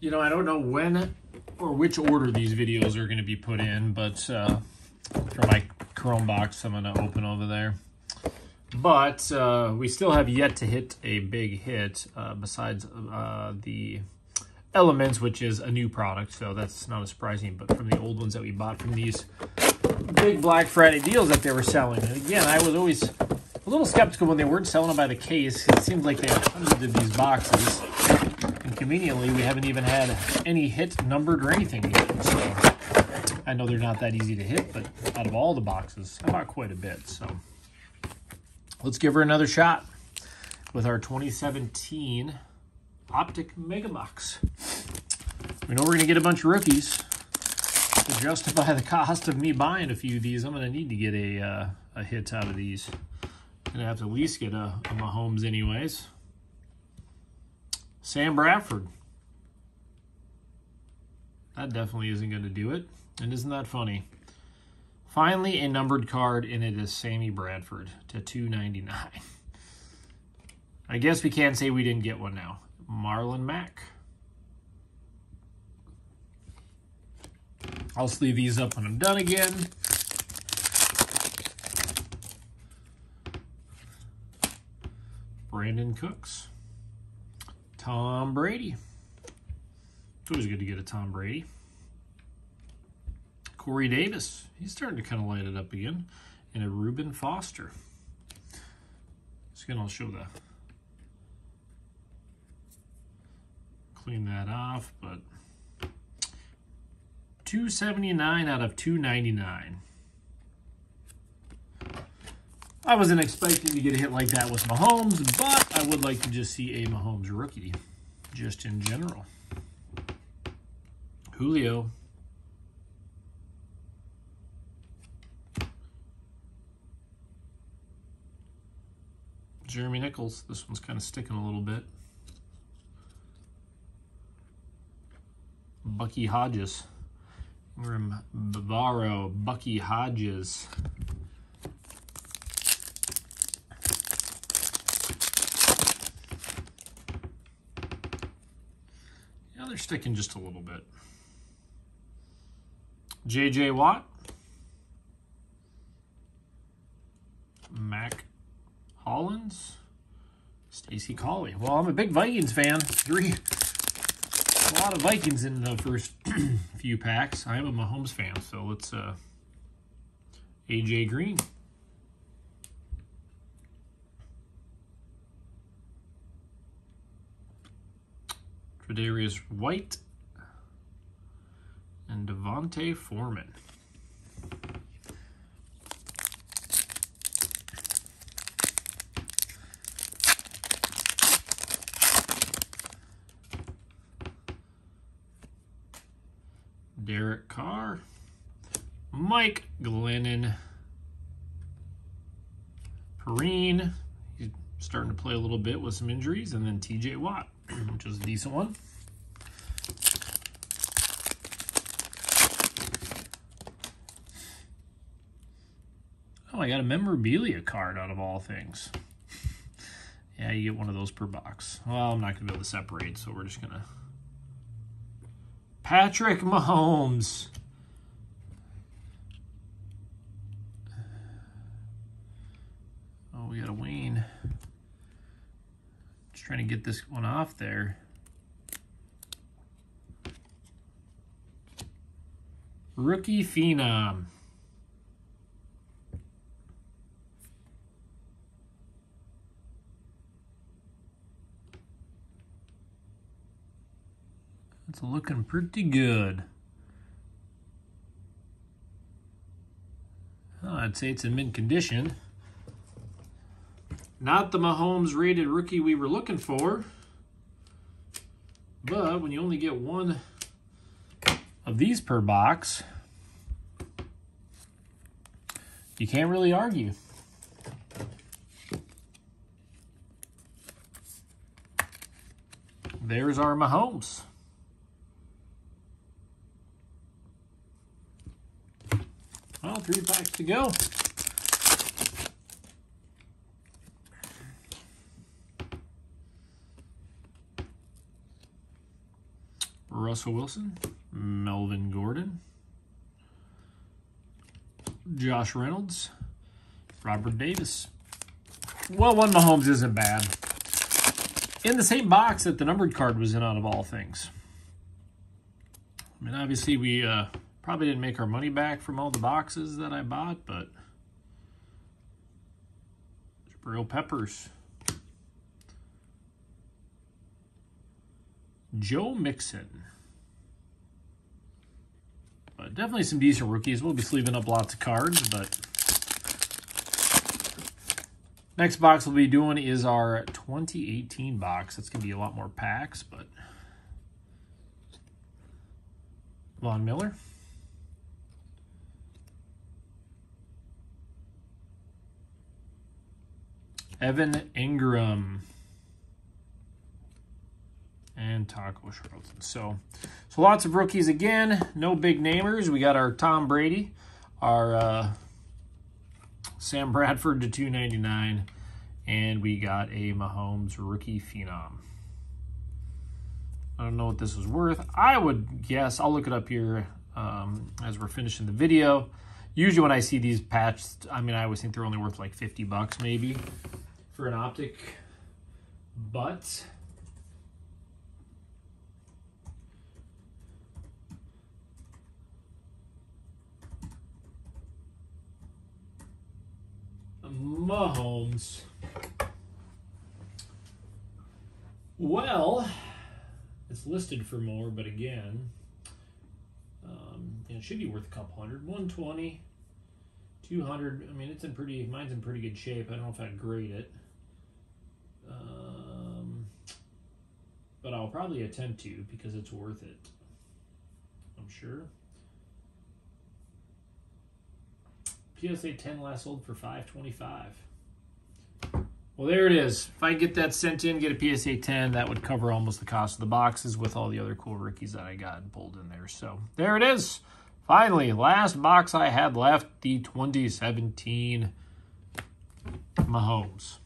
you know, I don't know when or which order these videos are going to be put in, but uh, for my Chrome box, I'm going to open over there. But uh, we still have yet to hit a big hit uh, besides uh, the Elements, which is a new product, so that's not surprising. But from the old ones that we bought from these big Black Friday deals that they were selling. And again, I was always a little skeptical when they weren't selling them by the case. It seems like they had hundreds of these boxes. And conveniently, we haven't even had any hit numbered or anything yet. So I know they're not that easy to hit, but out of all the boxes, I bought quite a bit. So let's give her another shot with our 2017 Optic Mega Box. We know we're going to get a bunch of rookies. To justify the cost of me buying a few of these, I'm going to need to get a, uh, a hit out of these. To have to at least get a, a Mahomes anyways. Sam Bradford. That definitely isn't going to do it. And isn't that funny? Finally, a numbered card, and it is Sammy Bradford to 299. I guess we can't say we didn't get one now. Marlon Mack. I'll sleeve these up when I'm done again. Brandin Cooks. Tom Brady. It's always good to get a Tom Brady. Corey Davis. He's starting to kind of light it up again. And a Reuben Foster. Again, I'll show the clean that off, but 279 out of 299. I wasn't expecting to get a hit like that with Mahomes, but I would like to just see a Mahomes rookie, just in general. Julio. Jeremy McNichols. This one's kind of sticking a little bit. Bucky Hodges. Ingram Bavaro, Bucky Hodges. They're sticking just a little bit. J.J. Watt. Mack Hollins. Stacy Coley. Well, I'm a big Vikings fan. Three, a lot of Vikings in the first few packs. I am a Mahomes fan, so let's uh, AJ Green. Tre'Davious White and D'Onta Foreman. Derek Carr, Mike Glennon, Perine, he's starting to play a little bit with some injuries, and then TJ Watt, which was a decent one. Oh, I got a memorabilia card out of all things. yeah, you get one of those per box. Well, I'm not going to be able to separate, so we're just going to Patrick Mahomes. Oh, we got a Wayne. Trying to get this one off there. Rookie Phenom. It's looking pretty good. I'd say it's in mint condition. Not the Mahomes rated rookie we were looking for. But when you only get one of these per box, you can't really argue. There's our Mahomes. Well, three packs to go. Russell Wilson, Melvin Gordon, Josh Reynolds, Robert Davis. Well, one Mahomes isn't bad. In the same box that the numbered card was in out of all things. I mean, obviously we uh, probably didn't make our money back from all the boxes that I bought, but Jabril Peppers. Joe Mixon. But definitely some decent rookies. We'll be sleeving up lots of cards, but next box we'll be doing is our 2018 box. That's going to be a lot more packs, but Von Miller. Evan Engram and Taco Charlton. So, so lots of rookies again. No big namers. We got our Tom Brady, our uh, Sam Bradford to 299, and we got a Mahomes rookie phenom. I don't know what this was worth. I would guess, I'll look it up here um, as we're finishing the video. Usually when I see these patched, I mean, I always think they're only worth like 50 bucks maybe for an optic, but Mahomes. Well, it's listed for more, but again, um, it should be worth a couple hundred. 120, 200. I mean, it's in pretty, mine's in pretty good shape. I don't know if I'd grade it. Um, but I'll probably attempt to because it's worth it. I'm sure. PSA 10 last sold for 525. Well, there it is. If I get that sent in, get a PSA 10, that would cover almost the cost of the boxes with all the other cool rookies that I got and pulled in there. So there it is. Finally, last box I had left, the 2017 Mahomes.